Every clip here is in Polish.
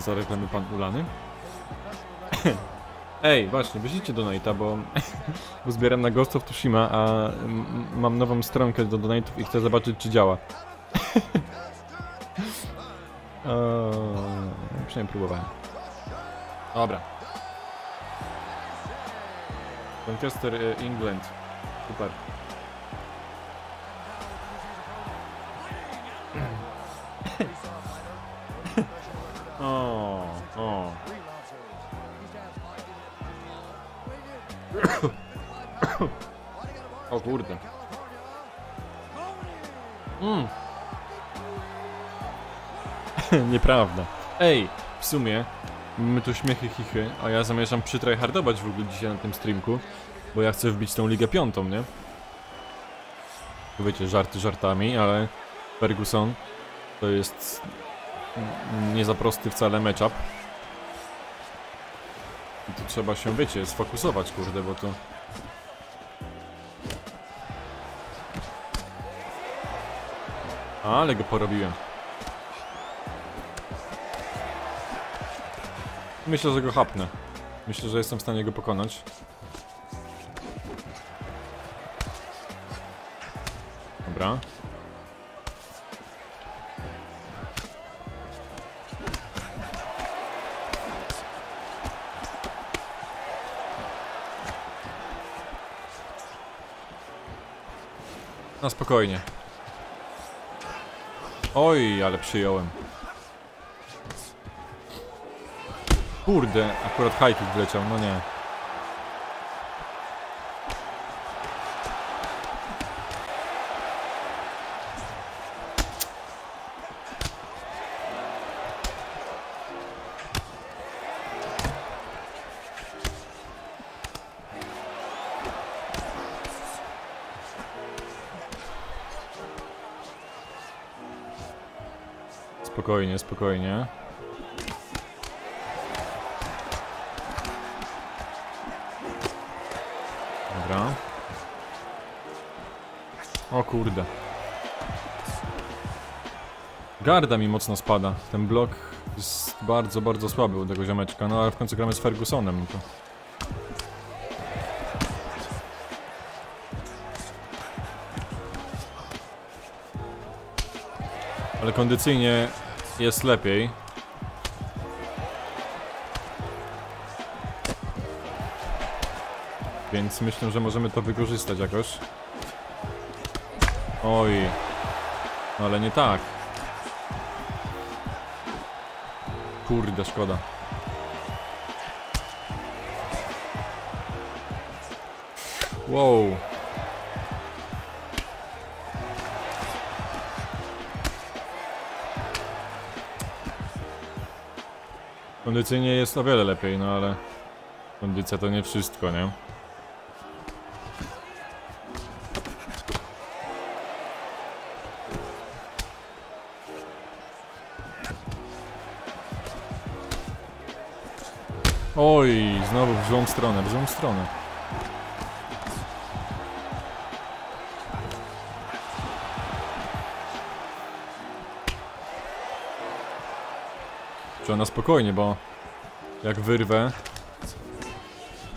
Za reklamy pan ulany? Ej, właśnie, wyślijcie donate'a, bo, bo zbieram na Ghost of Tsushima, a mam nową stronkę do donate'ów i chcę zobaczyć, czy działa. eee, przynajmniej próbowałem. Dobra. Doncaster, e, England. Super. Nieprawda. Ej, w sumie mamy tu śmiechy chichy, a ja zamierzam przytryhardować w ogóle dzisiaj na tym streamku, bo ja chcę wbić tą Ligę Piątą, nie? Wiecie, żarty żartami, ale Ferguson to jest nie za prosty wcale matchup. I tu trzeba się, wiecie, sfokusować, kurde, bo to... Ale go porobiłem. Myślę, że go hapnę. Myślę, że jestem w stanie go pokonać. Dobra. Na spokojnie. Oj, ale przyjąłem. Kurde, akurat high kick wleciał, no nie. Spokojnie, spokojnie. Dobra. O kurde. Garda mi mocno spada. Ten blok jest bardzo, bardzo słaby u tego ziomeczka. No ale w końcu gramy z Fergusonem. no To... Ale kondycyjnie jest lepiej. Więc myślę, że możemy to wykorzystać jakoś. Oj. No ale nie tak. Kurde, szkoda. Wow. Kondycyjnie jest o wiele lepiej, no ale kondycja to nie wszystko, nie? Oj, znowu w złą stronę, w złą stronę. Trzeba na spokojnie, bo jak wyrwę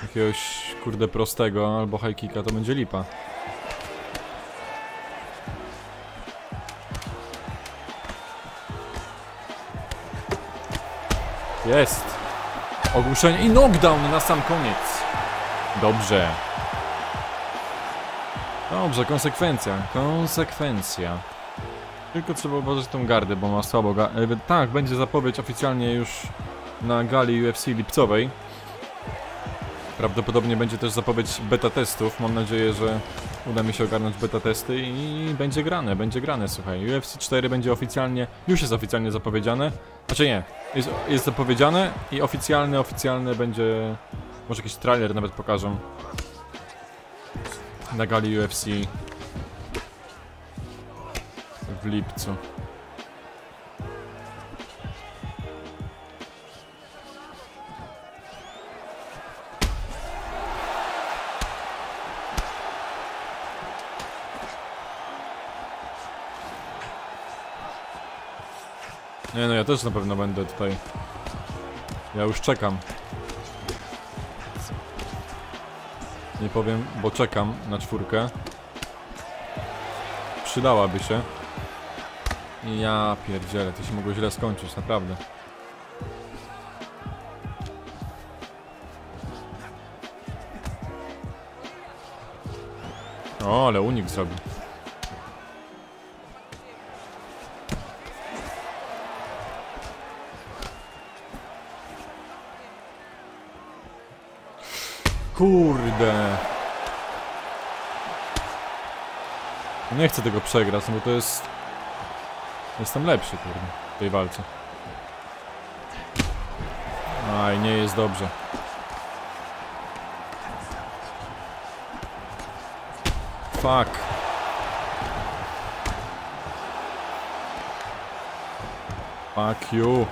jakiegoś kurde prostego albo high kicka, to będzie lipa. Jest! Ogłuszenie i knockdown na sam koniec. Dobrze. Dobrze, konsekwencja. Konsekwencja. Tylko trzeba uważać tą gardę, bo ma słabo ga e, Tak, będzie zapowiedź oficjalnie już na gali UFC lipcowej. Prawdopodobnie będzie też zapowiedź beta testów. Mam nadzieję, że uda mi się ogarnąć beta testy i będzie grane, będzie grane, słuchaj. UFC 4 będzie oficjalnie, już jest oficjalnie zapowiedziane. Znaczy nie, jest, jest zapowiedziane i oficjalne, oficjalne będzie... Może jakiś trailer nawet pokażą. Na gali UFC. W lipcu. Ja też na pewno będę tutaj Ja już czekam. Nie powiem, bo czekam na czwórkę. Przydałaby się. Ja pierdzielę, to się mogło źle skończyć, naprawdę. O, ale unik zrobił. Kurde. Nie chcę tego przegrać, no bo to jest... Jestem lepszy, kurde, w tej walce. Aj, nie jest dobrze. Fuck. Fuck you.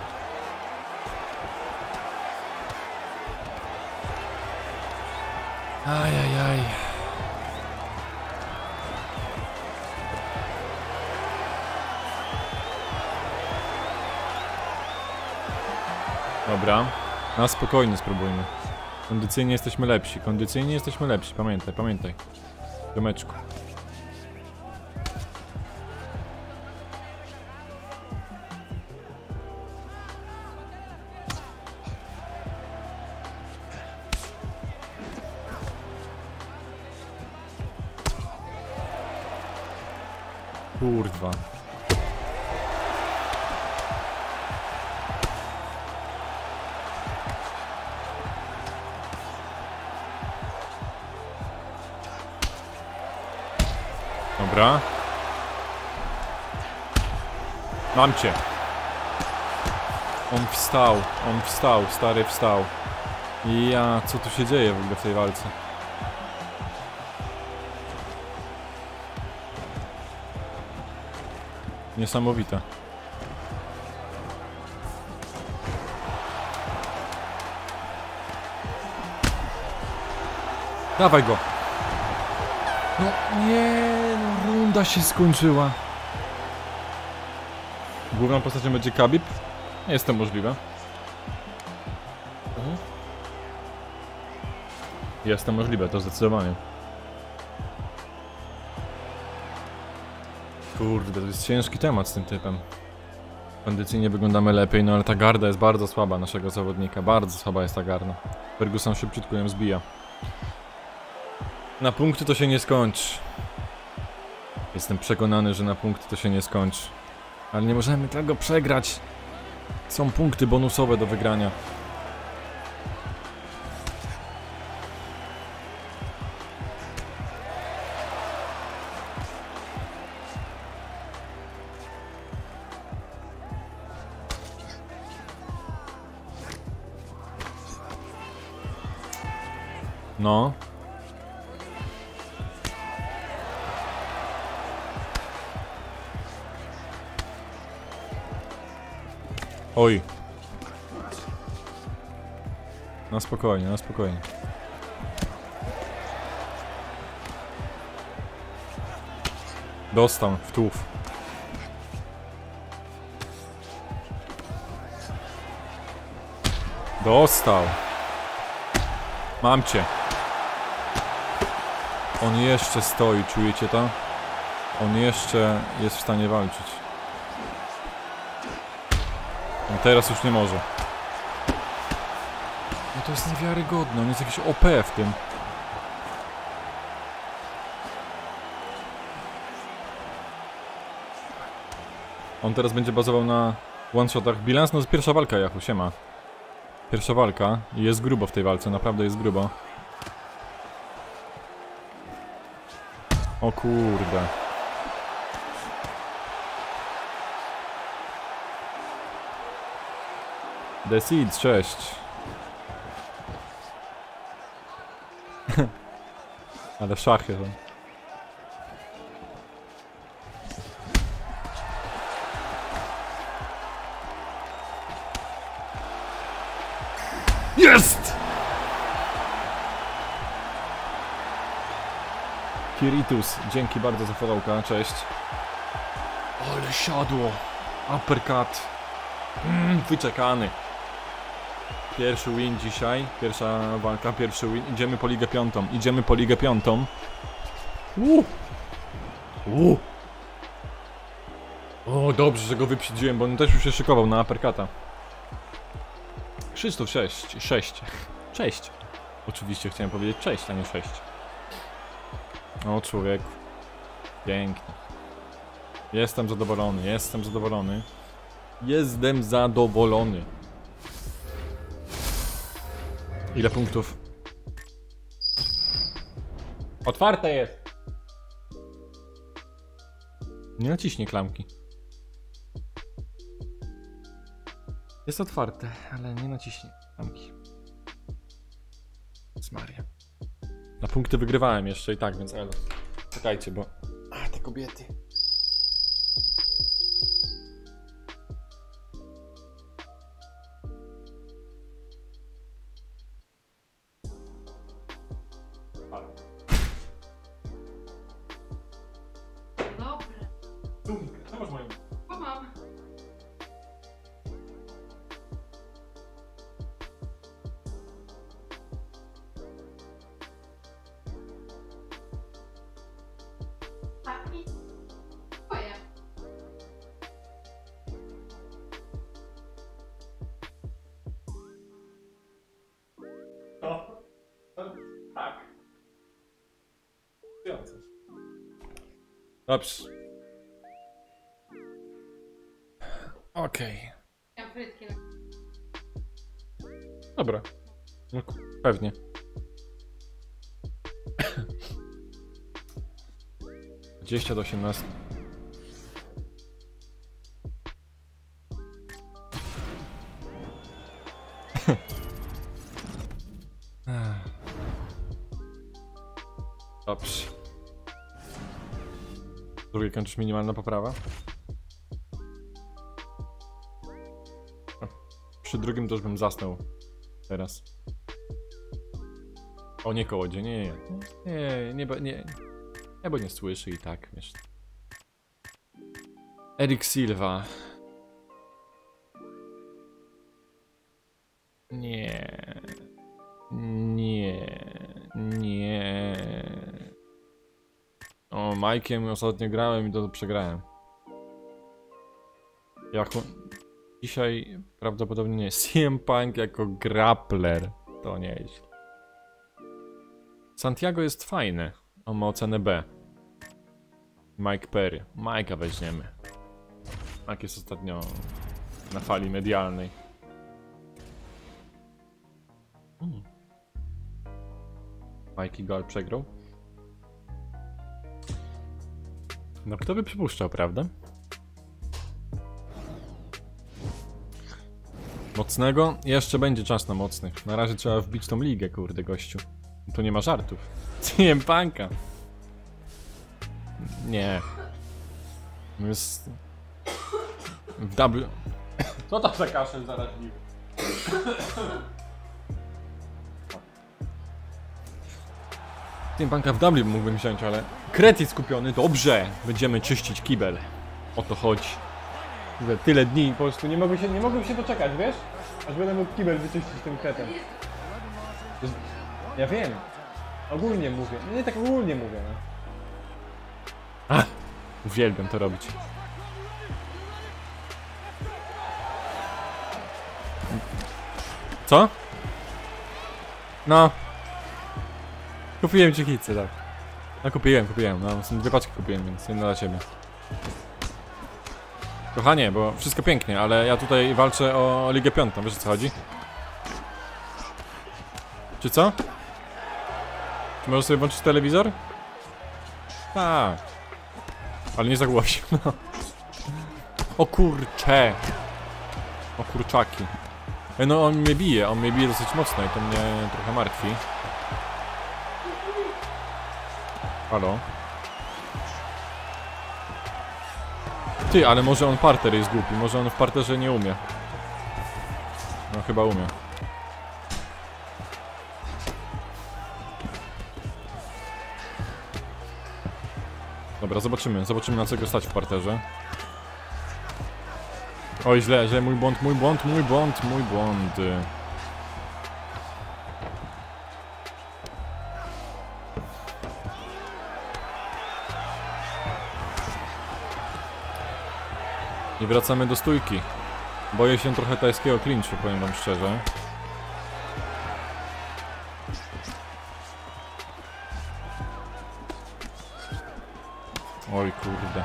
Ajajaj. Dobra. Na spokojnie spróbujmy. Kondycyjnie jesteśmy lepsi. Kondycyjnie jesteśmy lepsi. Pamiętaj, pamiętaj. Domeczku. Dobra. Mam cię. On wstał, on wstał, stary wstał. Ja, co tu się dzieje w ogóle w tej walce? Niesamowite. Dawaj go. No nie, runda się skończyła. Główną postacią będzie Khabib? Jest to możliwe. Jest to możliwe, to zdecydowanie. Kurde, to jest ciężki temat z tym typem. Kondycyjnie wyglądamy lepiej, no ale ta garda jest bardzo słaba naszego zawodnika. Bardzo słaba jest ta garda. Ferguson szybciutko ją zbija. Na punkty to się nie skończy. Jestem przekonany, że na punkty to się nie skończy. Ale nie możemy tego przegrać. Są punkty bonusowe do wygrania. Spokojnie, na spokojnie. Dostał w tłów. Dostał. Mam cię. On jeszcze stoi, czujecie to? On jeszcze jest w stanie walczyć. On teraz już nie może. No to jest niewiarygodne, on jest jakiś OP w tym. On teraz będzie bazował na one-shotach. Bilans, no jest pierwsza walka Jachu, siema. Pierwsza walka jest grubo w tej walce, naprawdę jest grubo. O kurde. The cześć. Ale szachy. Jest! Kiritus, dzięki bardzo za followka, cześć. Ale siadło. Uppercut. Mm, wyczekany. Pierwszy win dzisiaj, pierwsza walka, pierwszy win. Idziemy po ligę piątą, idziemy po ligę piątą. Uuu. Uuu. O, dobrze, że go wyprzedziłem, bo on też już się szykował na uppercuta. Krzysztof 6, 6. Cześć. Oczywiście chciałem powiedzieć cześć, a nie 6. O, człowieku. Pięknie. Jestem zadowolony, jestem zadowolony. Jestem zadowolony. Ile punktów? Otwarte jest! Nie naciśnie klamki. Jest otwarte, ale nie naciśnie klamki. Smaria. Na punkty wygrywałem jeszcze i tak, więc elo. Czekajcie, bo... A, te kobiety. Dobrze. Okej. Na... Dobra. No, pewnie. Dwadzieścia do osiemnastu. Kończysz minimalna poprawa. Przy drugim też bym zasnął. Teraz. O, nie kołodzie, nie, nie. Nie, nie, bo- nie. Nie, bo nie słyszy i tak, wiesz. Erik Silva. Nie. Nie. Nie. O, Majkiem ostatnio grałem i to przegrałem. Jako... Dzisiaj prawdopodobnie nie. CM Punk jako grappler. To nieźle. Santiago jest fajny. On ma ocenę B. Mike Perry. Majka weźmiemy. Mike jest ostatnio na fali medialnej. Mm. Mikey Gal przegrał. No kto by przypuszczał, prawda? Mocnego? Jeszcze będzie czas na mocnych. Na razie trzeba wbić tą ligę, kurde, gościu. Tu nie ma żartów. CM Punka. Nie. Jest... W W... Co to za kaszel zaraźliwy? CM Punka w W mógłbym wziąć, ale... Kret jest kupiony, dobrze! Będziemy czyścić kibel. O to chodzi. Kurde, Tyle dni, po prostu nie mogę się, nie mogę się doczekać, wiesz? Aż będę mógł kibel wyczyścić tym kretem. Ja wiem. Ogólnie mówię. No Nie tak ogólnie mówię, no. Ach, uwielbiam to robić. Co? No. Kupiłem cichicy, tak. No kupiłem, kupiłem. No, są dwie paczki kupiłem, więc jedna dla ciebie. Kochanie, bo wszystko pięknie, ale ja tutaj walczę o Ligę Piątą, wiesz o co chodzi? Czy co? Czy możesz sobie włączyć telewizor? Tak. Ale nie za głośno. O kurcze. O kurczaki. Ej, No on mnie bije, on mnie bije dosyć mocno i to mnie trochę martwi. Halo? Ty, ale może on parter jest głupi, może on w parterze nie umie. No chyba umie. Dobra, zobaczymy, zobaczymy na co go stać w parterze. Oj, źle, źle, mój błąd, mój błąd, mój błąd, mój błąd. Wracamy do stójki. Boję się trochę tajskiego klinczu, powiem wam szczerze. Oj kurde.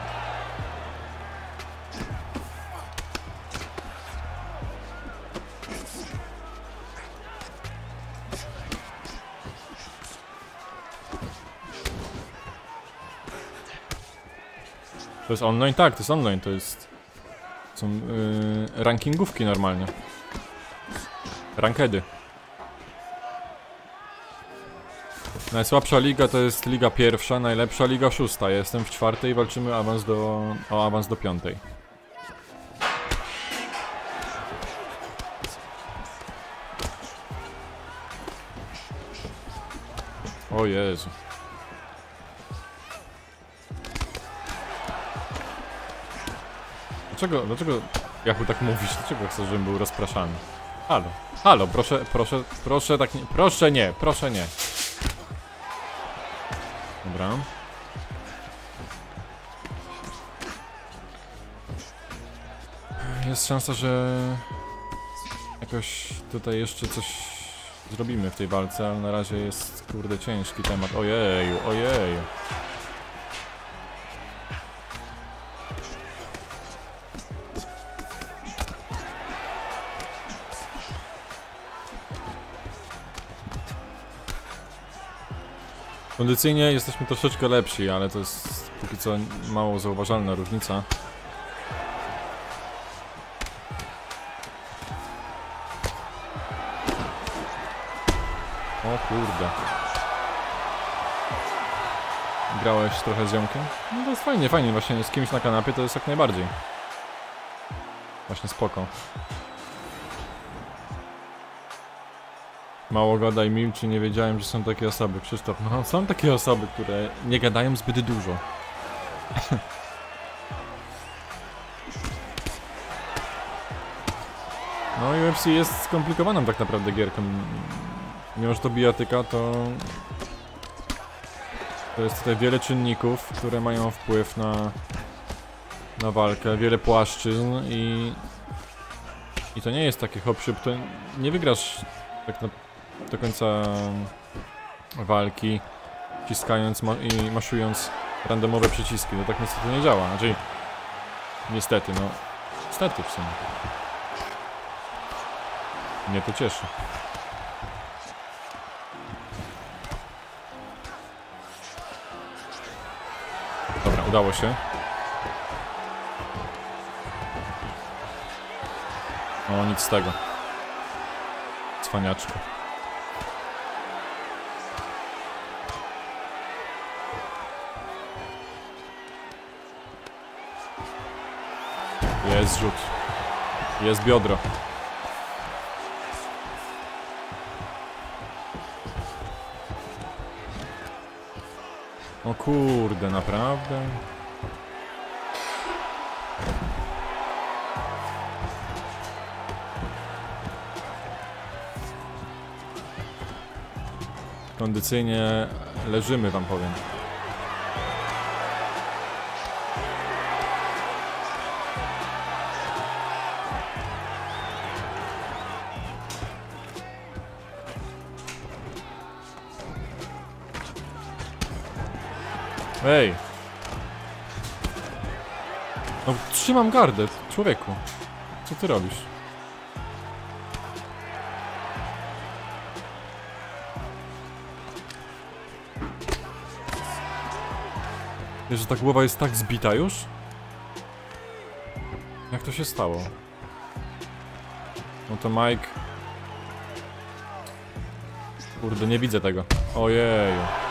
To jest online? Tak, to jest online, to jest... Są yy, rankingówki normalnie. Rankedy. Najsłabsza liga to jest liga pierwsza, najlepsza liga szósta. Jestem w czwartej, walczymy awans do, o awans do piątej. O Jezu. Dlaczego, dlaczego Jachu tak mówisz? Dlaczego chcesz, żebym był rozpraszany? Halo, halo, proszę, proszę, proszę tak nie, proszę nie, proszę nie. Dobra. Jest szansa, że jakoś tutaj jeszcze coś zrobimy w tej walce, ale na razie jest kurde ciężki temat. Ojeju, ojeju. Kondycyjnie jesteśmy troszeczkę lepsi, ale to jest póki co mało zauważalna różnica. O kurde. Grałeś trochę z ziomkiem? No to jest fajnie, fajnie, właśnie z kimś na kanapie to jest jak najbardziej. Właśnie spoko. Mało gadaj milczy, nie wiedziałem, że są takie osoby. Krzysztof, no są takie osoby, które nie gadają zbyt dużo. No UFC jest skomplikowaną tak naprawdę gierką. Mimo, że to bijatyka, to... To jest tutaj wiele czynników, które mają wpływ na... Na walkę, wiele płaszczyzn i... I to nie jest takie hop to nie wygrasz tak na, do końca walki, wciskając ma i maszując randomowe przyciski. To tak niestety nie działa. Znaczy, niestety, no, niestety w sumie. Mnie to cieszy. Dobra, udało się. O, nic z tego. Cwaniaczku. Jest rzut. Jest biodro. O kurde, naprawdę? Kondycyjnie leżymy, wam powiem. Ej! No, trzymam gardę, człowieku. Co ty robisz? Wiesz, że ta głowa jest tak zbita już? Jak to się stało? No to Mike... Kurde, nie widzę tego. Ojeju.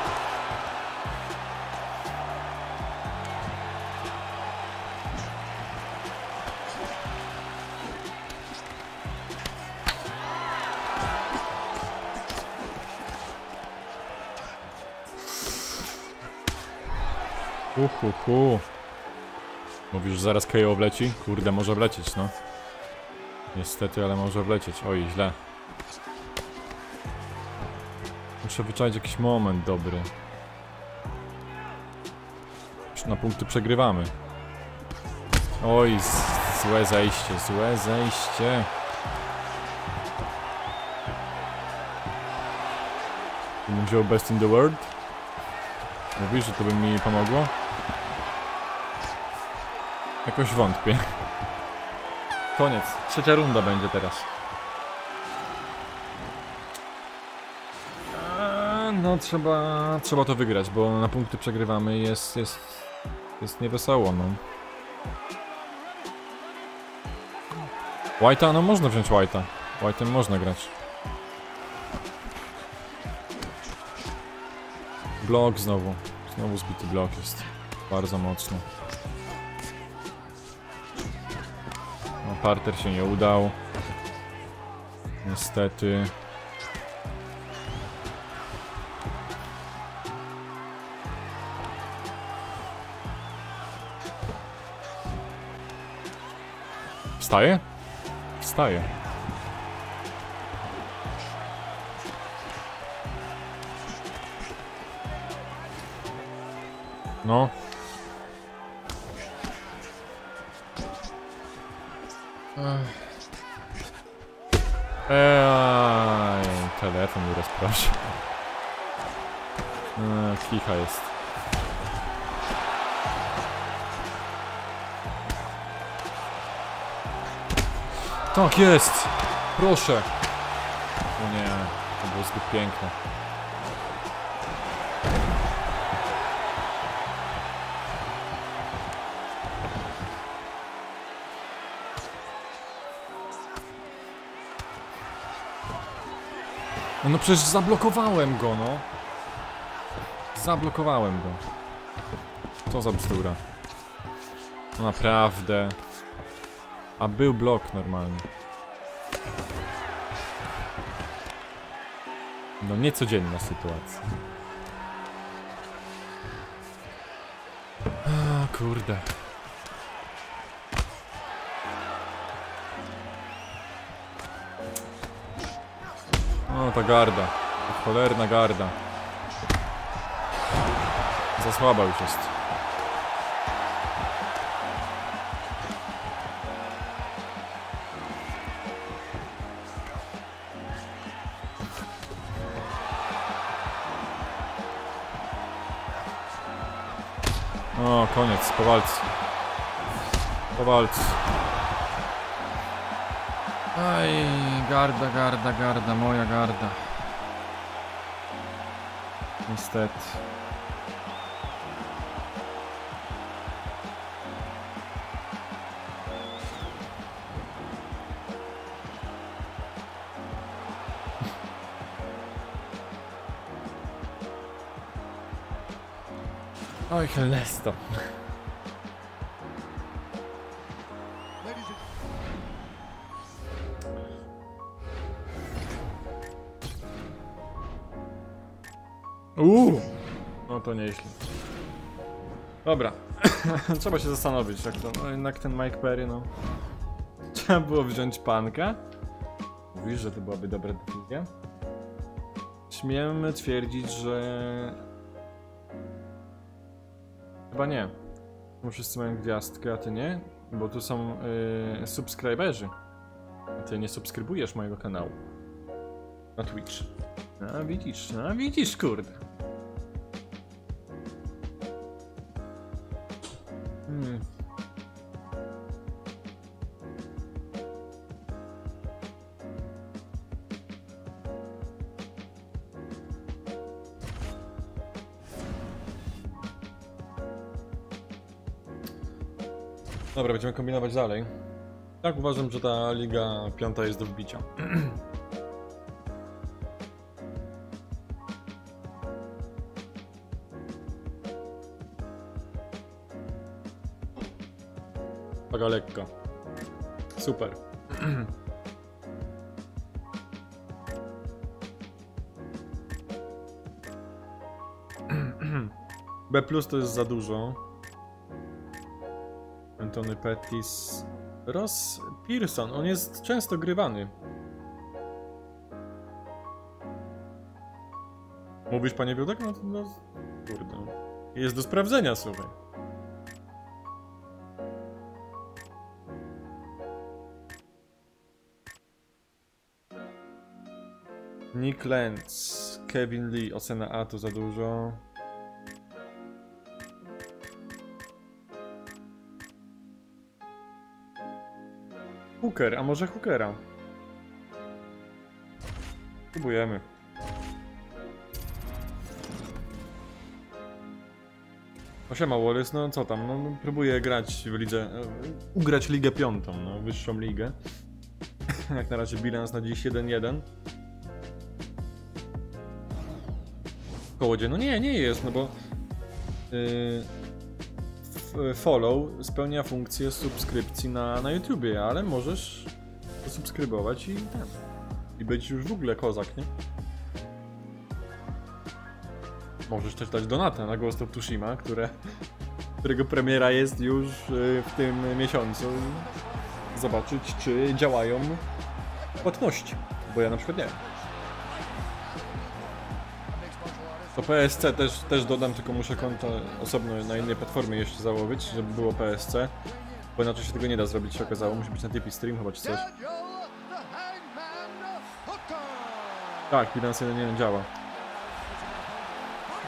Zaraz KO wleci? Kurde, może wlecieć, no. Niestety, ale może wlecieć. Oj, źle. Muszę wyczaić jakiś moment dobry. Na punkty przegrywamy. Oj, Złe zejście, złe zejście. Bym wziął Best in the World? Mówisz, że to by mi pomogło? Jakoś wątpię. Koniec. Trzecia runda będzie teraz. No trzeba, trzeba to wygrać, bo na punkty przegrywamy jest, jest, jest niewesoło, no. White'a? No można wziąć White'a. White'em można grać. Blok znowu. Znowu zbity blok jest. Bardzo mocno. Parter się nie udał. Niestety. Wstaje? Wstaje. No. Eee, telefon mi rozproszy. Eee, kicha jest. Tak jest! Proszę! O nie, to było zbyt piękne. No, no przecież zablokowałem go, no. Zablokowałem go. Co za bzdura. No naprawdę. A był blok normalny. No niecodzienna sytuacja. A, kurde. O, ta garda. Ta cholerna garda. Za słaba już jest. O, koniec, po walce. Po walce. Aj, garda, garda, garda, moja garda. Niestety. Oj, Helnesto. To nieźle. Dobra. Trzeba się zastanowić, jak to. No jednak ten Mike Perry, no. Trzeba było wziąć pankę. Mówisz, że to byłaby dobra decyzja? Śmiem twierdzić, że Chyba nie. Bo wszyscy mają gwiazdkę, a ty nie? Bo tu są yy, subskryberzy. A ty nie subskrybujesz mojego kanału. Na Twitch. A widzisz, a widzisz, kurde. Będziemy kombinować dalej. Tak uważam, że ta liga piąta jest do wbicia. Waga lekka. Super. B plus to jest za dużo. Tony Pettis. Ross Pearson, on jest często grywany. Mówisz, panie Biodek? No, no kurde. Jest do sprawdzenia, słuchaj. Nick Lenz, Kevin Lee, ocena A to za dużo. Hooker, a może Hookera? Próbujemy. Osiema Wallace, no co tam, no próbuję grać w lidze, e, ugrać ligę piątą, no wyższą ligę. Jak na razie bilans na dziś 1-1. Kołodzie, no nie, nie jest, no bo yy, follow spełnia funkcję subskrypcji na, na YouTubie, ale możesz subskrybować i i być już w ogóle kozak, nie? Możesz też dać donata na Ghost of Tsushima, które, którego premiera jest już y, w tym miesiącu. Zobaczyć, czy działają płatności, bo ja na przykład nie. PSC też, też dodam, tylko muszę konto osobno na innej platformie jeszcze założyć, żeby było PSC, bo inaczej się tego nie da zrobić, się okazało. Musi być na TP Stream chyba czy coś. Tak, bilans 1 działa.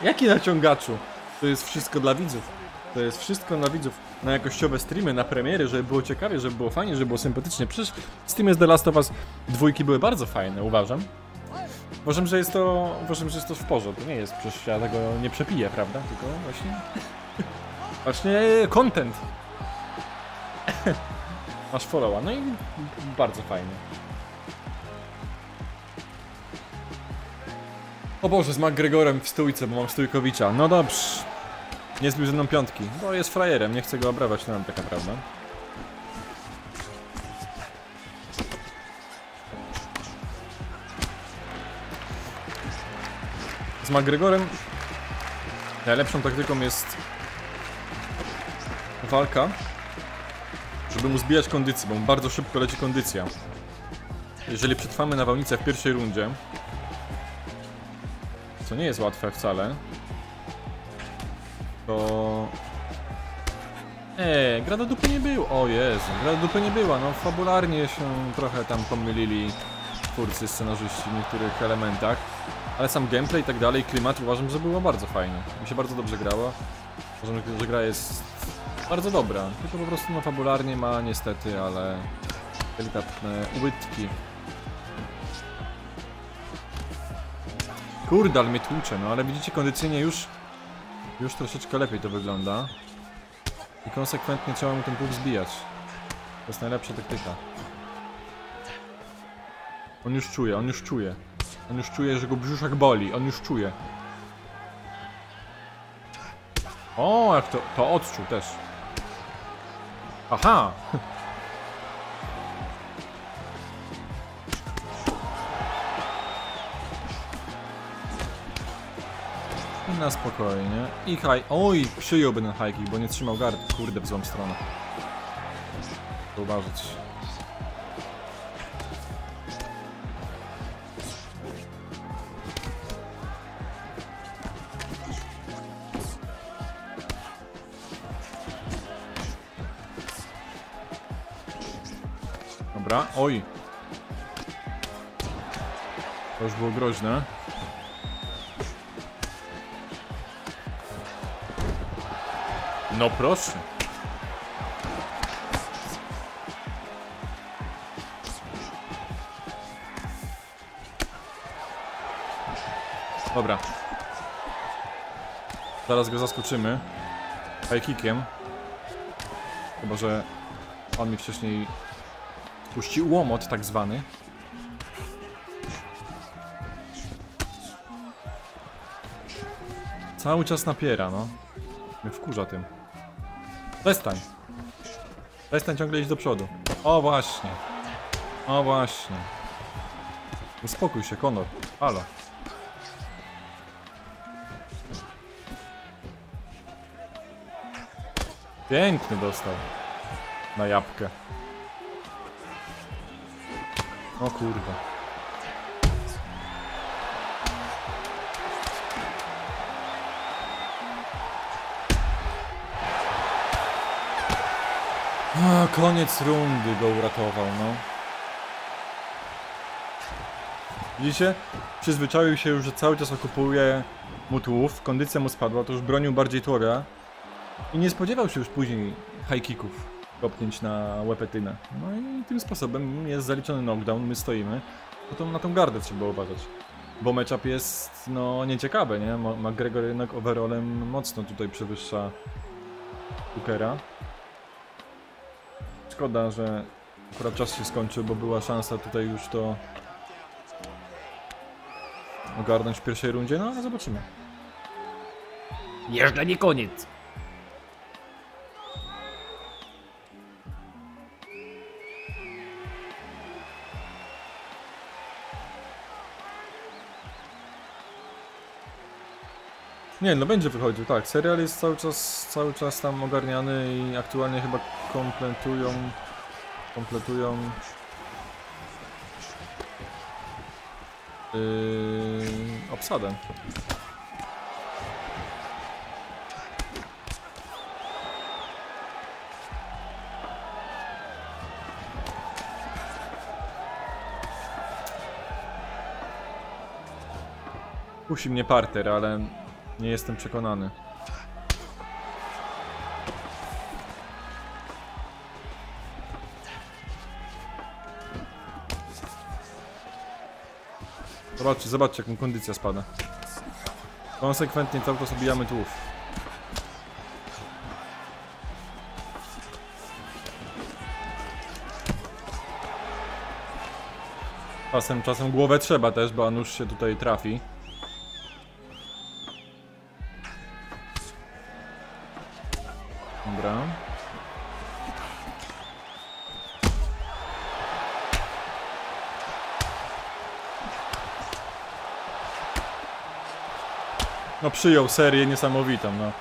Jaki naciągaczu? To jest wszystko dla widzów. To jest wszystko dla widzów. Na jakościowe streamy, na premiery, żeby było ciekawie, żeby było fajnie, żeby było sympatycznie. Przecież streamy z The Last of Us dwójki były bardzo fajne, uważam. Uważam, że jest to, uważam, że jest to w porządku. To nie jest, przecież ja tego nie przepiję, prawda? Tylko właśnie... Właśnie content. Masz followa, no i bardzo fajnie. O Boże, z McGregorem w stójce, bo mam stójkowicza. No dobrze. Nie zbił ze mną piątki, bo jest frajerem, nie chcę go obrawać, no taka prawda. Z McGregorem najlepszą taktyką jest walka, żeby mu zbijać kondycję, bo mu bardzo szybko leci kondycja. Jeżeli przetrwamy nawałnicę w pierwszej rundzie, co nie jest łatwe wcale, to... Eee, gra do dupy nie było. O Jezu, gra do dupy nie była. No fabularnie się trochę tam pomylili twórcy, scenarzyści w niektórych elementach. Ale sam gameplay i tak dalej, klimat uważam, że było bardzo fajnie. Mi się bardzo dobrze grało. Uważam, że gra jest bardzo dobra. Tylko po prostu no fabularnie ma niestety, ale delikatne ubytki. Kurde, mnie tłucze, no ale widzicie, kondycyjnie już już troszeczkę lepiej to wygląda. I konsekwentnie trzeba mu ten puch zbijać. To jest najlepsza taktyka. On już czuje, on już czuje. On już czuje, że go brzuszek boli, on już czuje. O, jak to, to odczuł też. Aha! Na spokojnie. I high. Oj, przyjąłby ten high bo nie trzymał gard. Kurde, w złą stronę. Zauważyć. Dobra, oj. To już było groźne. No proszę. Dobra. Zaraz go zaskoczymy. High kickiem. Chyba, że on mi wcześniej puścił łomot tak zwany. Cały czas napiera, no. Mnie wkurza tym. Przestań. Przestań ciągle iść do przodu. O właśnie. O właśnie. Uspokój się, Konor. Halo. Piękny dostał. Na jabłkę. O kurwa. A, koniec rundy go uratował, no. Widzicie? Przyzwyczaił się już, że cały czas okupuje mu tłów, kondycja mu spadła, to już bronił bardziej tłowia i nie spodziewał się już później high kicków, kopnięć na łepetynę. No i tym sposobem jest zaliczony knockdown, my stoimy. Potem na tą gardę trzeba uważać. Bo matchup jest, no, nieciekawy, nie? McGregor jednak overallem mocno tutaj przewyższa Hookera. Szkoda, że akurat czas się skończył, bo była szansa tutaj już to ogarnąć w pierwszej rundzie, no ale zobaczymy. Jeszcze nie koniec. Nie, no będzie wychodził, tak. Serial jest cały czas, cały czas tam ogarniany i aktualnie chyba kompletują, kompletują yy, obsadę. Kusi mnie parter, ale nie jestem przekonany. Zobaczcie, zobaczcie jak kondycja spada. Konsekwentnie cały czas obijamy tłów. Czasem, czasem głowę trzeba też, bo nóż się tutaj trafi. Przyjął serię niesamowitą, no.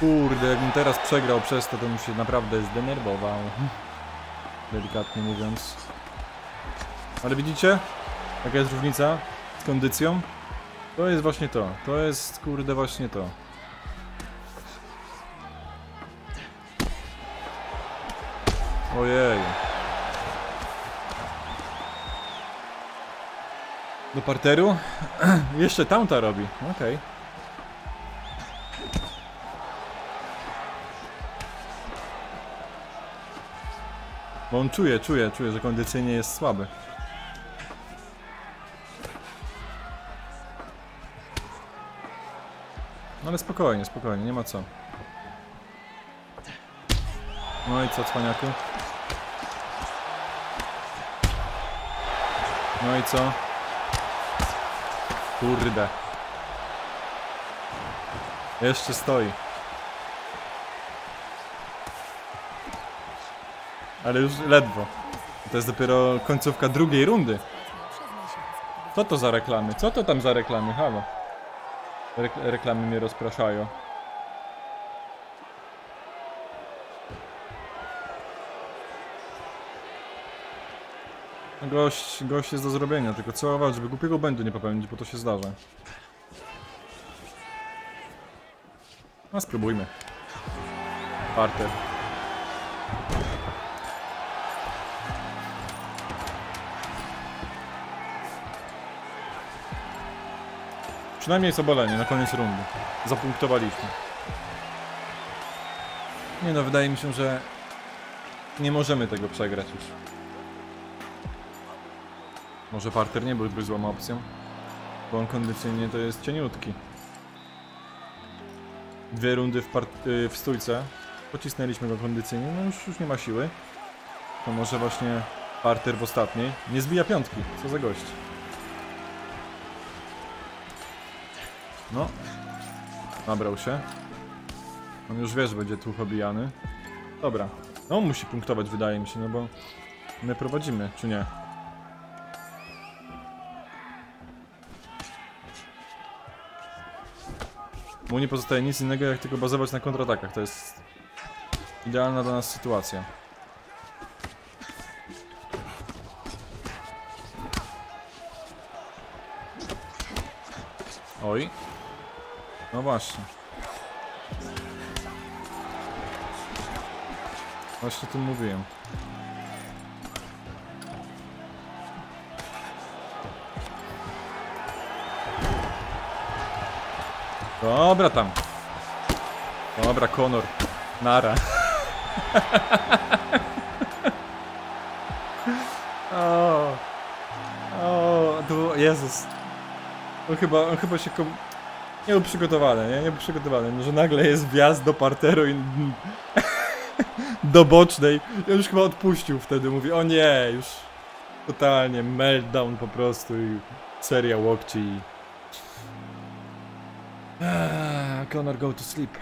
Kurde, jakbym teraz przegrał przez to, to bym się naprawdę zdenerwował. Delikatnie mówiąc. Ale widzicie? Jaka jest różnica z kondycją? To jest właśnie to. To jest kurde właśnie to. Ojej. Do parteru? Jeszcze tamta robi. Okej. Bo on czuje, czuje, czuje, że kondycyjnie jest słaby. No ale spokojnie, spokojnie, nie ma co. No i co, cwaniaku? No i co? Kurde. Jeszcze stoi. Ale już ledwo. To jest dopiero końcówka drugiej rundy. Co to za reklamy? Co to tam za reklamy? Halo. Rek reklamy mnie rozpraszają. Gość, gość jest do zrobienia, tylko trzeba żeby głupiego błędu nie popełnić, bo to się zdarza. No spróbujmy. Parter. Przynajmniej jest obalenie na koniec rundy. Zapunktowaliśmy. Nie no, wydaje mi się, że nie możemy tego przegrać już. Może parter nie byłby złą opcją, bo on kondycyjnie to jest cieniutki. Dwie rundy w, y, w stójce. Pocisnęliśmy go kondycyjnie, no już, już nie ma siły. To może właśnie parter w ostatniej. Nie zbija piątki, co za gość. No. Nabrał się. On już wie, że będzie tłuch obijany. Dobra. No musi punktować, wydaje mi się, no bo my prowadzimy, czy nie? Mu nie pozostaje nic innego, jak tylko bazować na kontratakach. To jest idealna dla nas sytuacja. Oj. No właśnie. Właśnie o tym mówiłem. Dobra tam. Dobra, Conor. Nara. o, o, Jezus. On chyba, on chyba się kom... Nie był przygotowany, nie? Nie był przygotowany, że nagle jest wjazd do parteru i... do bocznej i on już chyba odpuścił wtedy, mówi, o nie, już totalnie meltdown po prostu i seria łokci i... Conor go to sleep.